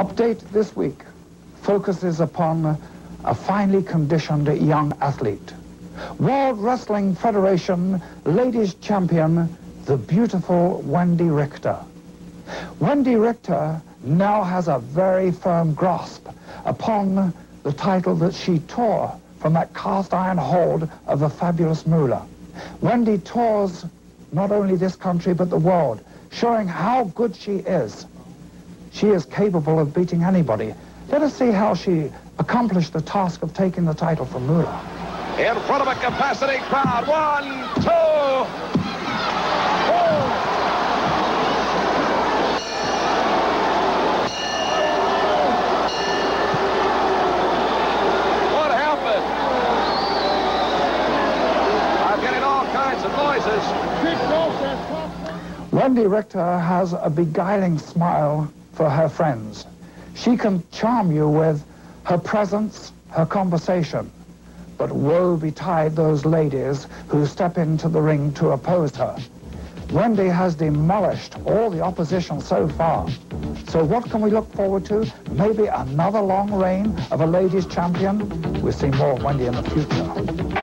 Update this week focuses upon a finely conditioned young athlete. World Wrestling Federation ladies champion, the beautiful Wendi Richter. Wendi Richter now has a very firm grasp upon the title that she tore from that cast iron hold of the fabulous Moolah. Wendi tours not only this country but the world, showing how good she is. She is capable of beating anybody. Let us see how she accomplished the task of taking the title from Moolah. In front of a capacity crowd. One, two, What happened? I'm getting all kinds of noises. Wendi Richter has a beguiling smile for her friends. She can charm you with her presence, her conversation. But woe betide those ladies who step into the ring to oppose her. Wendi has demolished all the opposition so far. So what can we look forward to? Maybe another long reign of a ladies champion? We'll see more of Wendi in the future.